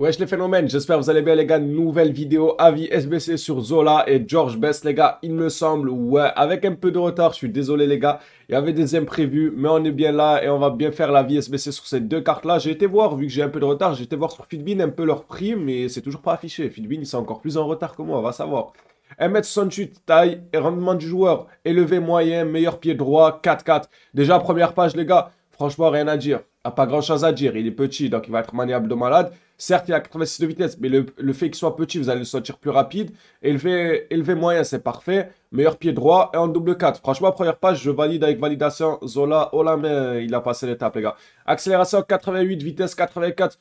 Wesh les phénomènes, j'espère que vous allez bien les gars, nouvelle vidéo avis SBC sur Zola et George Best les gars, il me semble, ouais, avec un peu de retard, je suis désolé les gars, il y avait des imprévus, mais on est bien là et on va bien faire l'avis SBC sur ces deux cartes là, j'ai été voir, vu que j'ai un peu de retard, j'ai été voir sur Fitbin un peu leur prix, mais c'est toujours pas affiché, Fitbin ils sont encore plus en retard que moi, on va savoir. 1m68, taille et rendement du joueur, élevé moyen, meilleur pied droit, 4-4, déjà première page les gars, franchement rien à dire, a pas grand chose à dire, il est petit donc il va être maniable de malade, Certes, il a 86 de vitesse, mais le, fait qu'il soit petit, vous allez le sentir plus rapide. Élevé, élevé moyen, c'est parfait. Meilleur pied droit et en double 4. Franchement, première page, je valide avec validation. Zola, oh la main, il a passé l'étape, les gars. Accélération 88, vitesse 84.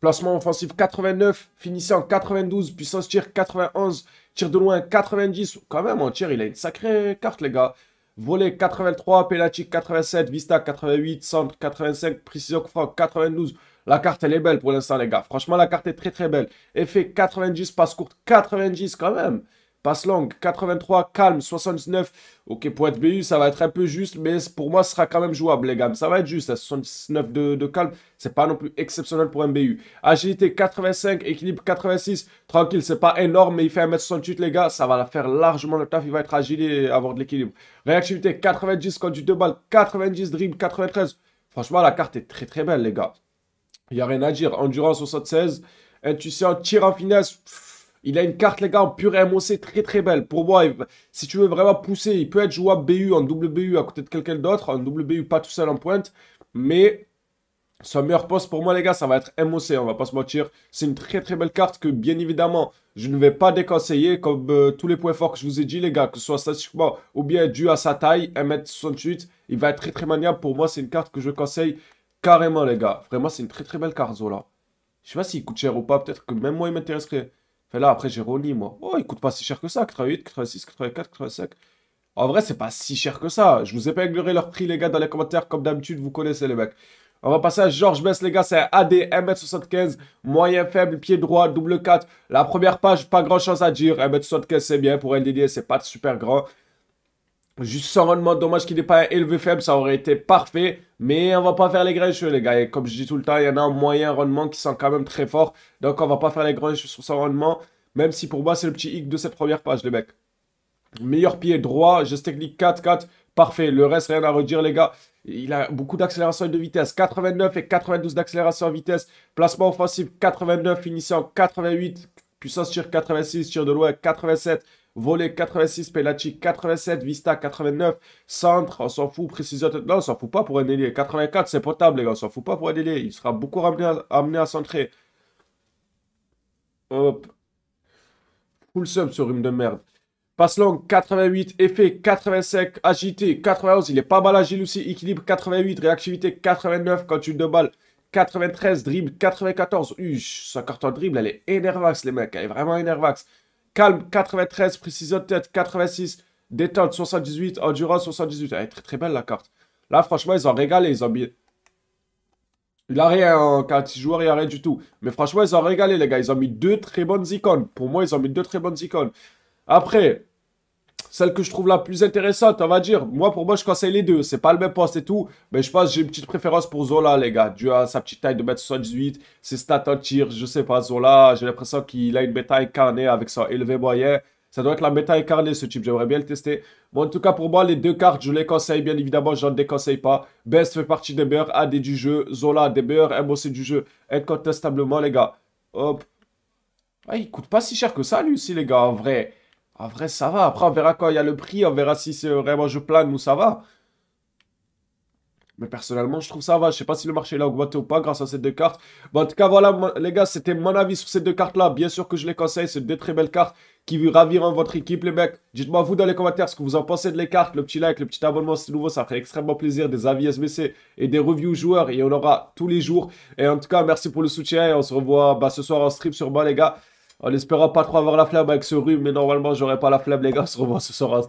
Placement offensif 89, finissant 92, puissance tir 91, tir de loin 90. Quand même, en tir, il a une sacrée carte, les gars. Volet 83, pélatique 87, vista 88, centre 85, précision franc 92. La carte, elle est belle pour l'instant, les gars. Franchement, la carte est très, très belle. Effet 90, passe courte 90 quand même. Passe longue 83, calme 79. Ok, pour être BU, ça va être un peu juste, mais pour moi, ce sera quand même jouable, les gars. Ça va être juste, à 79 de, de calme. C'est pas non plus exceptionnel pour un BU. Agilité 85, équilibre 86. Tranquille, c'est pas énorme, mais il fait 1m68, les gars. Ça va la faire largement le taf. Il va être agile et avoir de l'équilibre. Réactivité 90, conduite de balle 90, dribble 93. Franchement, la carte est très très belle, les gars. Il n'y a rien à dire. Endurance 76. Intuition, tir en finesse. Il a une carte, les gars, en pur MOC très très belle. Pour moi, si tu veux vraiment pousser, il peut être jouable BU en double BU à côté de quelqu'un d'autre. En double BU, pas tout seul en pointe. Mais son meilleur poste pour moi, les gars, ça va être MOC. On va pas se mentir. C'est une très très belle carte que, bien évidemment, je ne vais pas déconseiller. Comme euh, tous les points forts que je vous ai dit, les gars, que ce soit statistiquement ou bien dû à sa taille, 1m68, il va être très très maniable. Pour moi, c'est une carte que je conseille Carrément, les gars. Vraiment, c'est une très très belle carte, Zola. Je sais pas s'il coûte cher ou pas. Peut-être que même moi, il m'intéresserait. Enfin, là, après, j'ai Ronnie, moi. Oh, il coûte pas si cher que ça. 88, 86, 84, 85. En vrai, c'est pas si cher que ça. Je vous ai pas égluré leur prix, les gars, dans les commentaires. Comme d'habitude, vous connaissez, les mecs. On va passer à Georges Bess, les gars. C'est un AD 1m75, moyen faible, pied droit, double 4. La première page, pas grand chose à dire. 1m75, c'est bien. Pour LDD, c'est pas super grand. Juste sans rendement, dommage qu'il n'ait pas élevé faible, ça aurait été parfait. Mais on va pas faire les grincheux, les gars. Et comme je dis tout le temps, il y en a un moyen rendement qui sont quand même très forts. Donc on va pas faire les grincheux sur son rendement. Même si pour moi, c'est le petit hic de cette première page, les mecs. Meilleur pied droit, geste technique 4-4. Parfait. Le reste, rien à redire, les gars. Il a beaucoup d'accélération et de vitesse. 89 et 92 d'accélération en vitesse. Placement offensif 89, finissant 88. Puissance tir 86, tir de loin 87. Volet 86, Pelachi 87, Vista 89, Centre, on s'en fout, précision, non, on s'en fout pas pour un ailier. 84, c'est potable, les gars, on s'en fout pas pour un ailier. Il sera beaucoup amené à, centrer. Hop. Full sub sur une de merde. Passe longue, 88, effet, 85, agité, 91, il est pas mal agile aussi, équilibre 88, réactivité 89, quand tu de balle, 93, dribble 94, Uch, sa carte en dribble, elle est énervax les mecs, elle est vraiment énervax. Calme 93, précision de tête 86, détente 78, endurance 78. Elle est très très belle la carte. Là, franchement, ils ont régalé. Ils ont mis... Il a rien en carte joueur, il a rien du tout. Mais franchement, ils ont régalé, les gars. Ils ont mis deux très bonnes icônes. Pour moi, ils ont mis deux très bonnes icônes. Après, celle que je trouve la plus intéressante, on va dire. Moi, pour moi, je conseille les deux. C'est pas le même poste et tout. Mais je pense j'ai une petite préférence pour Zola, les gars. Dû à sa petite taille de 1m78, ses stats en tir, je sais pas, Zola, j'ai l'impression qu'il a une bêta incarnée avec son élevé moyen. Ça doit être la bêta incarnée, ce type. J'aimerais bien le tester. Bon, en tout cas, pour moi, les deux cartes, je les conseille. Bien évidemment, je ne déconseille pas. Best fait partie des meilleurs AD du jeu. Zola, des meilleurs MOC du jeu. Incontestablement, les gars. Hop. Ah, il coûte pas si cher que ça, lui aussi, les gars, en vrai. En vrai, ça va. Après, on verra quand il y a le prix. On verra si c'est vraiment je plane ou ça va. Mais personnellement, je trouve ça va. Je sais pas si le marché l'a augmenté ou pas grâce à ces deux cartes. En tout cas, voilà, les gars, c'était mon avis sur ces deux cartes-là. Bien sûr que je les conseille. C'est deux très belles cartes qui raviront votre équipe, les mecs. Dites-moi, vous, dans les commentaires, ce que vous en pensez de les cartes. Le petit like, le petit abonnement, c'est nouveau. Ça ferait extrêmement plaisir. Des avis SBC et des reviews joueurs. Et on aura tous les jours. Et en tout cas, merci pour le soutien. Et on se revoit bah, ce soir en stream sur moi, les gars. En espérant pas trop avoir la flemme avec ce rhume, mais normalement, j'aurai pas la flemme, les gars. On se ce soir